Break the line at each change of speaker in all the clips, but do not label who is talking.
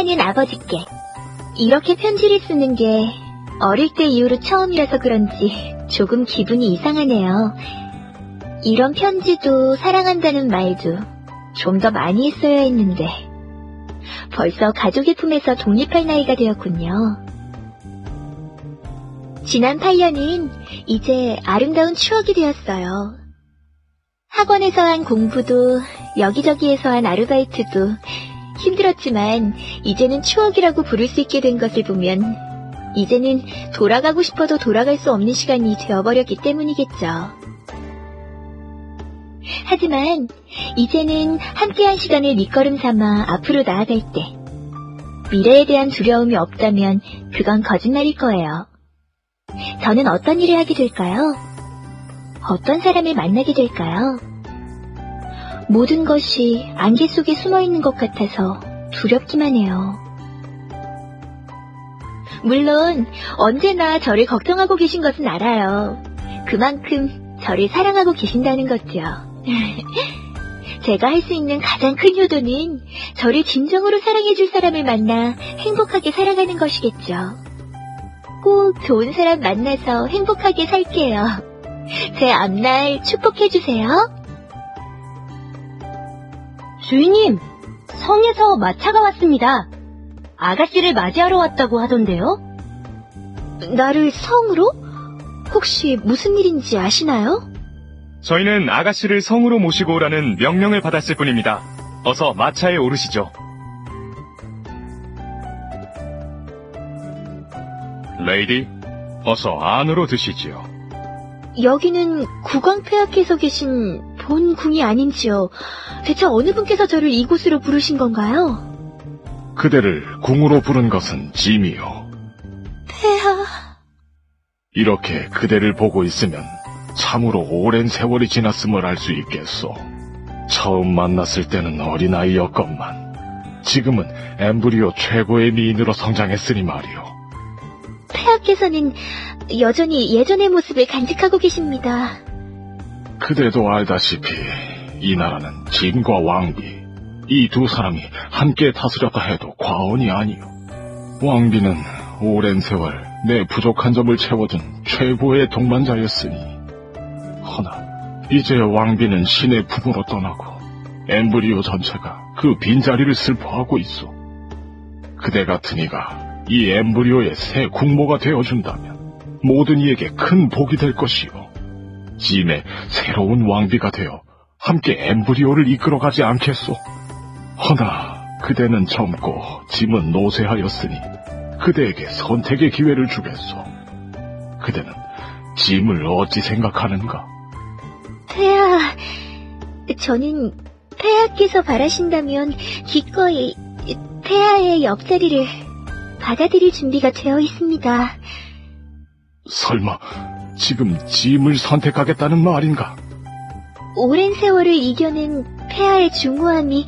사랑하는 아버지께 이렇게 편지를 쓰는 게 어릴 때 이후로 처음이라서 그런지 조금 기분이 이상하네요. 이런 편지도 사랑한다는 말도 좀 더 많이 했어야 했는데 벌써 가족의 품에서 독립할 나이가 되었군요. 지난 8년은 이제 아름다운 추억이 되었어요. 학원에서 한 공부도 여기저기에서 한 아르바이트도 힘들었지만 이제는 추억이라고 부를 수 있게 된 것을 보면 이제는 돌아가고 싶어도 돌아갈 수 없는 시간이 되어버렸기 때문이겠죠. 하지만 이제는 함께한 시간을 밑거름 삼아 앞으로 나아갈 때 미래에 대한 두려움이 없다면 그건 거짓말일 거예요. 저는 어떤 일을 하게 될까요? 어떤 사람을 만나게 될까요? 모든 것이 안개 속에 숨어 있는 것 같아서 두렵기만 해요. 물론 언제나 저를 걱정하고 계신 것은 알아요. 그만큼 저를 사랑하고 계신다는 거죠. 제가 할 수 있는 가장 큰 효도는 저를 진정으로 사랑해줄 사람을 만나 행복하게 살아가는 것이겠죠. 꼭 좋은 사람 만나서 행복하게 살게요. 제 앞날 축복해주세요.
주인님, 성에서 마차가 왔습니다. 아가씨를 맞이하러 왔다고 하던데요?
나를 성으로? 혹시 무슨 일인지 아시나요?
저희는 아가씨를 성으로 모시고 오라는 명령을 받았을 뿐입니다. 어서 마차에 오르시죠. 레이디, 어서 안으로 드시지요.
여기는 국왕 폐하께서 계신 본 궁이 아닌지요. 대체 어느 분께서 저를 이곳으로 부르신 건가요?
그대를 궁으로 부른 것은 짐이요.
폐하...
이렇게 그대를 보고 있으면 참으로 오랜 세월이 지났음을 알 수 있겠소. 처음 만났을 때는 어린아이였건만 지금은 엠브리오 최고의 미인으로 성장했으니 말이오.
폐하께서는 여전히 예전의 모습을 간직하고 계십니다.
그대도 알다시피 이 나라는 짐과 왕비 이 두 사람이 함께 다스렸다 해도 과언이 아니오. 왕비는 오랜 세월 내 부족한 점을 채워준 최고의 동반자였으니 허나 이제 왕비는 신의 품으로 떠나고 엠브리오 전체가 그 빈자리를 슬퍼하고 있어. 그대 같은 이가 이 엠브리오의 새 국모가 되어준다면 모든 이에게 큰 복이 될 것이오. 짐의 새로운 왕비가 되어 함께 엠브리오를 이끌어가지 않겠소. 허나 그대는 젊고 짐은 노쇠하였으니 그대에게 선택의 기회를 주겠소. 그대는 짐을 어찌 생각하는가?
폐하... 저는 폐하께서 바라신다면 기꺼이 폐하의 옆자리를 받아들일 준비가 되어 있습니다.
설마 지금 짐을 선택하겠다는 말인가?
오랜 세월을 이겨낸 폐하의 중후함이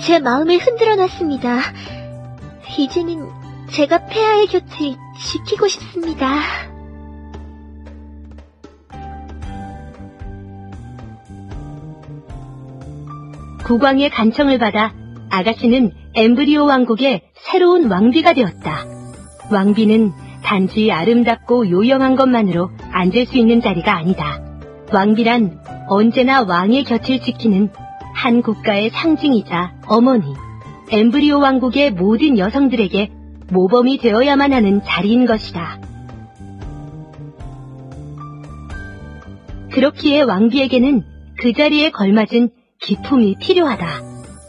제 마음을 흔들어 놨습니다. 이제는 제가 폐하의 곁을 지키고 싶습니다.
국왕의 간청을 받아 아가씨는 엠브리오 왕국의 새로운 왕비가 되었다. 왕비는 단지 아름답고 요영한 것만으로 앉을 수 있는 자리가 아니다. 왕비란 언제나 왕의 곁을 지키는 한 국가의 상징이자 어머니. 엠브리오 왕국의 모든 여성들에게 모범이 되어야만 하는 자리인 것이다. 그렇기에 왕비에게는 그 자리에 걸맞은 기품이 필요하다.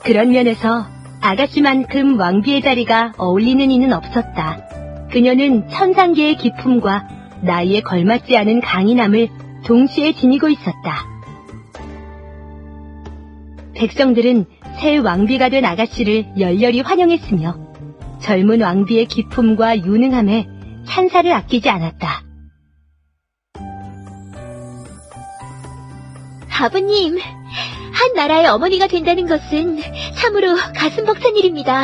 그런 면에서 아가씨만큼 왕비의 자리가 어울리는 이는 없었다. 그녀는 천상계의 기품과 나이에 걸맞지 않은 강인함을 동시에 지니고 있었다. 백성들은 새 왕비가 된 아가씨를 열렬히 환영했으며 젊은 왕비의 기품과 유능함에 찬사를 아끼지 않았다.
아버님, 한 나라의 어머니가 된다는 것은 참으로 가슴 벅찬 일입니다.